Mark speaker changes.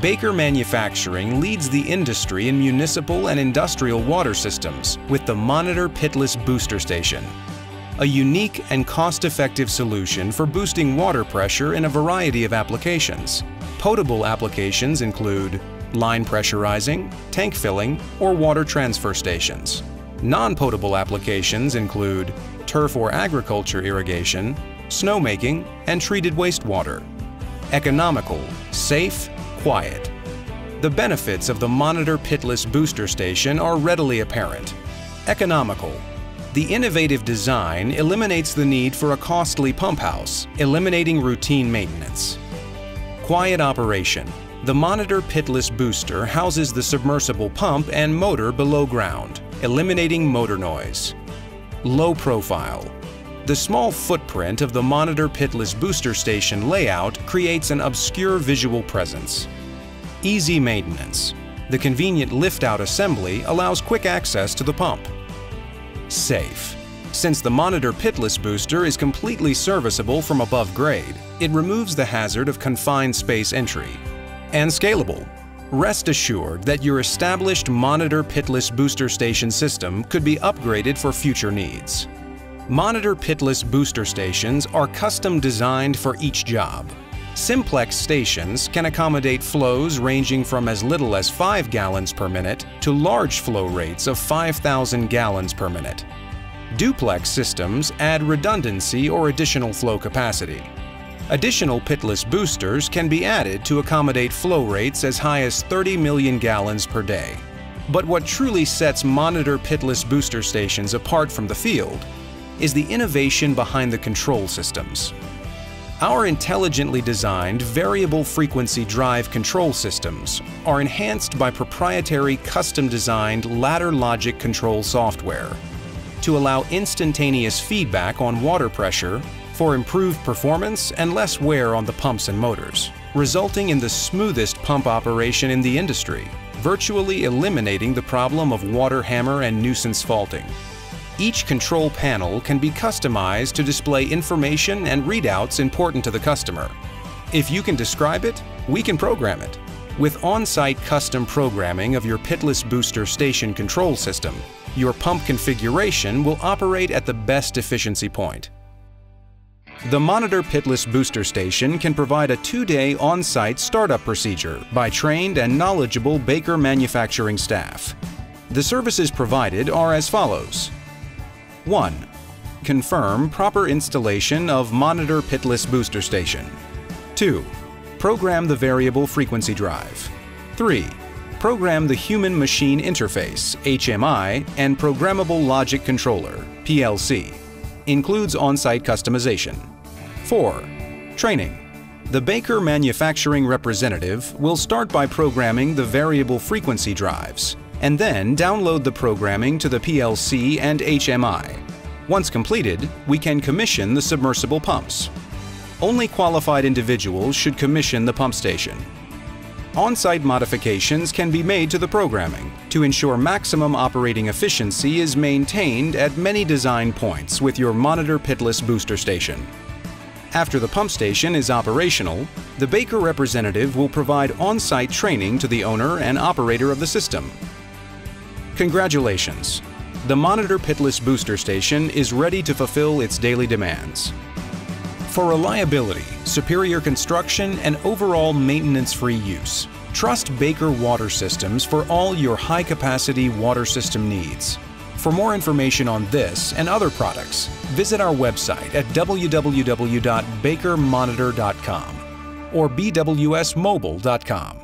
Speaker 1: Baker Manufacturing leads the industry in municipal and industrial water systems with the Monitor Pitless Booster Station. A unique and cost-effective solution for boosting water pressure in a variety of applications. Potable applications include line pressurizing, tank filling, or water transfer stations. Non-potable applications include turf or agriculture irrigation, snowmaking, and treated wastewater. Economical, safe, quiet. The benefits of the Monitor Pitless Booster Station are readily apparent. Economical. The innovative design eliminates the need for a costly pump house, eliminating routine maintenance. Quiet operation. The Monitor Pitless Booster houses the submersible pump and motor below ground, eliminating motor noise. Low profile. The small footprint of the Monitor Pitless Booster Station layout creates an obscure visual presence. Easy maintenance. The convenient lift-out assembly allows quick access to the pump. Safe. Since the Monitor Pitless Booster is completely serviceable from above grade, it removes the hazard of confined space entry. And scalable. Rest assured that your established Monitor Pitless Booster Station system could be upgraded for future needs. Monitor Pitless Booster Stations are custom designed for each job. Simplex stations can accommodate flows ranging from as little as 5 gallons per minute to large flow rates of 5,000 gallons per minute. Duplex systems add redundancy or additional flow capacity. Additional pitless boosters can be added to accommodate flow rates as high as 30 million gallons per day. But what truly sets Monitor pitless booster stations apart from the field is the innovation behind the control systems. Our intelligently designed variable frequency drive control systems are enhanced by proprietary custom-designed ladder logic control software to allow instantaneous feedback on water pressure for improved performance and less wear on the pumps and motors, resulting in the smoothest pump operation in the industry, virtually eliminating the problem of water hammer and nuisance faulting. Each control panel can be customized to display information and readouts important to the customer. If you can describe it, we can program it. With on-site custom programming of your pitless booster station control system, your pump configuration will operate at the best efficiency point. The Monitor Pitless Booster Station can provide a two-day on-site startup procedure by trained and knowledgeable Baker manufacturing staff. The services provided are as follows. 1. Confirm proper installation of Monitor Pitless Booster Station. 2. Program the variable frequency drive. 3. Program the Human Machine Interface HMI and Programmable Logic Controller PLC. Includes on-site customization. 4. Training. The Baker manufacturing representative will start by programming the variable frequency drives and then download the programming to the PLC and HMI. Once completed, we can commission the submersible pumps. Only qualified individuals should commission the pump station. On-site modifications can be made to the programming to ensure maximum operating efficiency is maintained at many design points with your Monitor Pitless booster station. After the pump station is operational, the Baker representative will provide on-site training to the owner and operator of the system. Congratulations! The Monitor Pitless booster station is ready to fulfill its daily demands. For reliability, superior construction, and overall maintenance-free use, trust Baker Water Systems for all your high-capacity water system needs. For more information on this and other products, visit our website at www.bakermonitor.com or bwsmobile.com.